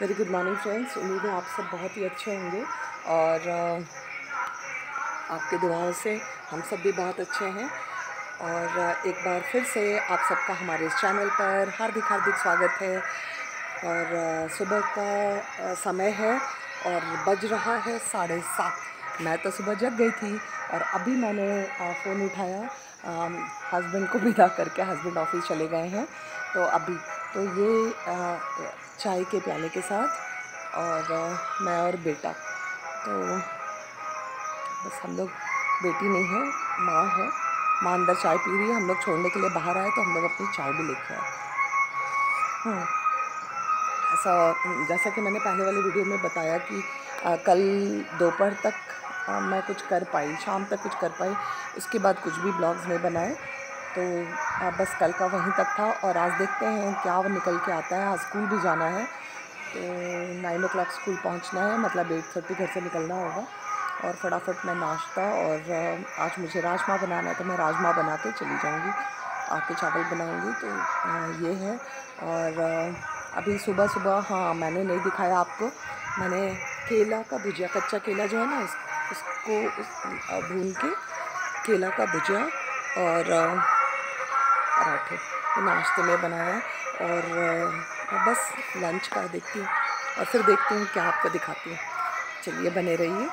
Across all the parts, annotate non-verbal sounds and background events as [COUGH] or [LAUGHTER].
Very good morning friends उम्मीद है आप सब बहुत ही अच्छे होंगे और आपके दुआओं से हम सब भी बहुत अच्छे हैं। और एक बार फिर से आप सबका हमारे इस चैनल पर हार्दिक हार्दिक स्वागत है। और सुबह का समय है और बज रहा है साढ़े सात। मैं तो सुबह जग गई थी और अभी मैंने फ़ोन उठाया हस्बैंड को विदा करके हस्बैंड ऑफ़िस चले गए हैं। तो अभी तो ये अ, चाय के प्याले के साथ और अ, मैं और बेटा। तो बस हम लोग बेटी नहीं है माँ है। माँ अंदर चाय पी रही है हम लोग छोड़ने के लिए बाहर आए तो हम लोग अपनी चाय भी लेके आए। हम्म, ऐसा जैसा कि मैंने पहले वाली वीडियो में बताया कि अ, कल दोपहर तक अ, मैं कुछ कर पाई शाम तक कुछ कर पाई। उसके बाद कुछ भी ब्लॉग्स नहीं बनाए। तो अ, बस कल का वहीं तक था और आज देखते हैं क्या वो निकल के आता है। आज स्कूल भी जाना है। तो नाइन ओ क्लाक स्कूल पहुँचना है। मतलब एट थर्टी घर से निकलना होगा। और फटाफट मैं नाश्ता और आज मुझे राजमा बनाना है तो मैं राजमा बना के चली जाऊँगी। आके चावल बनाऊँगी। तो ये है। और अभी सुबह सुबह हाँ मैंने नहीं दिखाया आपको। मैंने केला का भुजिया कच्चा केला जो है ना उसको उस, भून के केला का भुजिया और पराठे नाश्ते में बनाया और बस लंच का देखती हूँ और फिर देखती हूँ क्या आपको दिखाती हूँ। चलिए बने रहिए।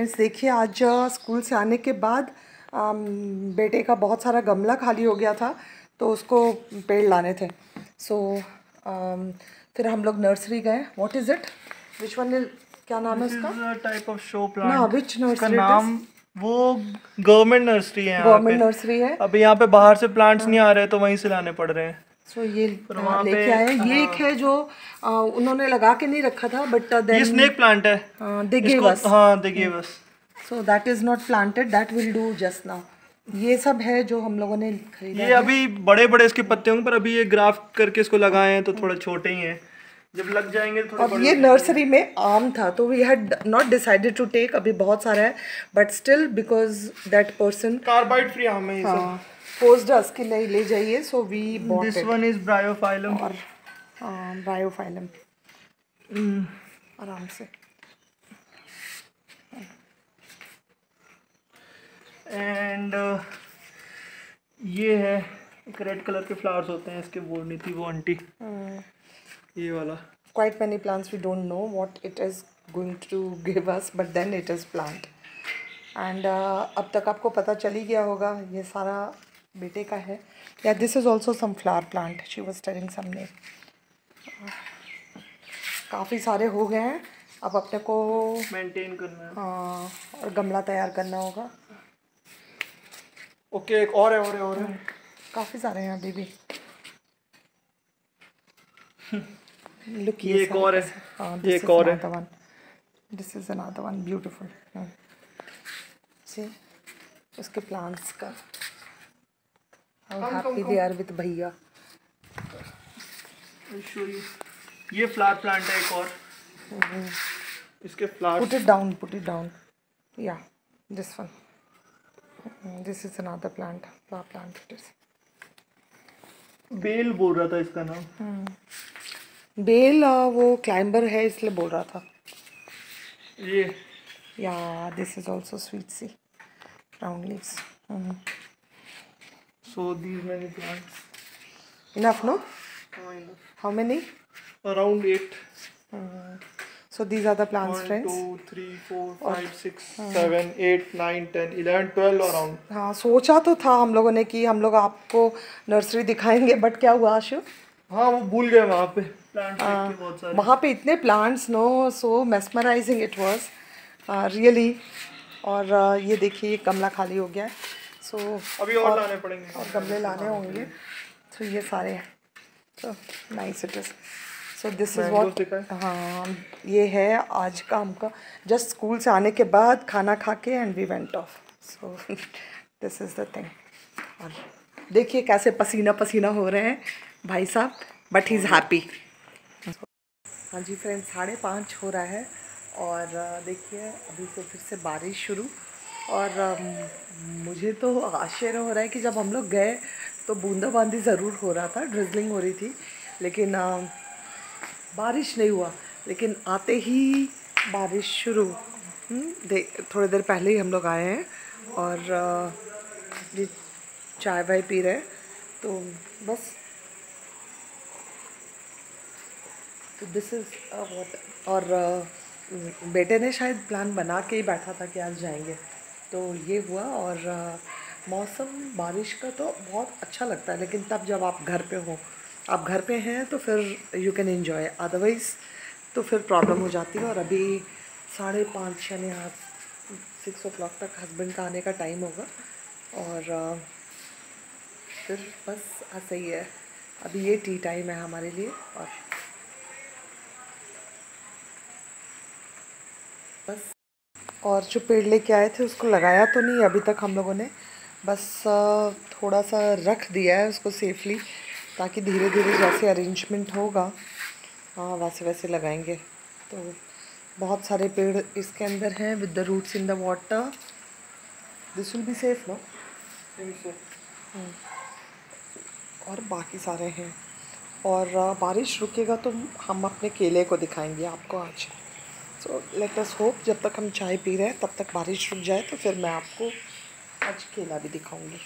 फ्रेंड्स देखिए आज स्कूल से आने के बाद अम, बेटे का बहुत सारा गमला खाली हो गया था तो उसको पेड़ लाने थे। सो so, फिर हम लोग नर्सरी गए। What is it which one क्या नाम है उसका? टाइप ऑफ़ शो प्लांट ना विच नर्सरी नाम वो गवर्नमेंट नर्सरी है गवर्नमेंट नर्सरी है। अभी यहाँ पे बाहर से प्लांट्स नहीं आ रहे तो वहीं से लाने पड़ रहे हैं। सो ये लेके आए ये एक है। जो अ, उन्होंने लगा के नहीं रखा था बट ये स्नेक प्लांट है। दे गिव इसको अस हाँ देखिए बस so that is not planted that will do just now ये सब है जो हम लोगों ने खरीदा ये अभी बड़े बड़े इसके पत्ते होंगे पर अभी ये ग्राफ्ट करके इसको लगाए हैं तो थोड़े छोटे ही हैं। जब लग जाएँगे तो थोड़े अब ये नर्सरी में आम था तो we had not decided to take अभी बहुत सारा है but still because that person carbide free आम है ये हाँ. सब पोस्ट अस के लिए ले जाइए so we this one is bryophyllum और बायोफाइलम आराम से। एंड ये है एक रेड कलर के फ्लावर्स होते हैं इसके बोल नहीं थी वो आंटी ये वाला। Many plants we don't know what it is going to give us but then it is plant. And uh, अब तक आपको पता चल ही गया होगा ये सारा बेटे का है। या this is also some flower plant she was telling समने काफ़ी सारे हो गए हैं। अब अपने को मेंटेन करना है। uh, और गमला तैयार करना होगा। ओके okay, एक और है और है और है। काफ़ी सारे हैं अभी भी। [LAUGHS] लुक ये एक और है। हाँ ये एक और है। This is another one beautiful सी उसके प्लांट्स का। How happy they are with भैया। I'll show you. ये फ्लावर प्लांट है एक और। इसके flowers put it down put it down या this one this is another plant flower plant it is bell बोल रहा था इसका नाम। बेल वो क्लाइंबर है इसलिए बोल रहा था। ये। या this is also sweet C round leaves so these many plants enough no how many around eight So these are the plants, one friends. Two three four five six seven eight nine ten eleven twelve around हाँ सोचा तो था हम लोगों ने कि हम लोग आपको नर्सरी दिखाएँगे बट क्या हुआ आशु? हाँ वो भूल गए वहाँ पे। प्लांट्स के वहाँ पे इतने plants no so mesmerizing it was really और uh, ये देखिए ये गमला खाली हो गया है। सो so, अभी और और लाने पड़ेंगे। और गमले लाने होंगे। तो ये सारे हैं। तो nice it is so this is what हाँ। ये है आज का हमका। जस्ट स्कूल से आने के बाद खाना खा के and we went off so this is the thing और देखिए कैसे पसीना पसीना हो रहे हैं भाई साहब बट ही इज़ हैप्पी हाँ जी फ्रेंड्स साढ़े पाँच हो रहा है। और देखिए अभी से फिर से बारिश शुरू। और मुझे तो आश्चर्य हो रहा है कि जब हम लोग गए तो बूंदाबांदी ज़रूर हो रहा था ड्रिजलिंग हो रही थी। लेकिन बारिश नहीं हुआ। लेकिन आते ही बारिश शुरू। हम्म, थोड़ी देर पहले ही हम लोग आए हैं और ये चाय वाय पी रहे हैं। तो बस। तो दिस इज़ और बेटे ने शायद प्लान बना के ही बैठा था कि आज जाएँगे। तो ये हुआ और मौसम बारिश का तो बहुत अच्छा लगता है, लेकिन तब जब आप घर पे हो, आप घर पे हैं तो फिर यू कैन इन्जॉय अदरवाइज़ तो फिर प्रॉब्लम हो जाती है और अभी साढ़े पाँच यानी हाँ सिक्स ओ क्लॉक तक हस्बैंड का आने का टाइम होगा और फिर बस ऐसा ही है। अभी ये टी टाइम है हमारे लिए और बस और जो पेड़ लेके आए थे उसको लगाया तो नहीं अभी तक हम लोगों ने। बस थोड़ा सा रख दिया है उसको सेफली ताकि धीरे धीरे जैसे अरेंजमेंट होगा हाँ वैसे वैसे लगाएँगे। तो बहुत सारे पेड़ इसके अंदर हैं with the roots in the water this will be safe no और बाकी सारे हैं। और बारिश रुकेगा तो हम अपने केले को दिखाएँगे आपको आज। सो लेट अस होप जब तक हम चाय पी रहे हैं, तब तक बारिश रुक जाए तो फिर मैं आपको आज केला भी दिखाऊँगी।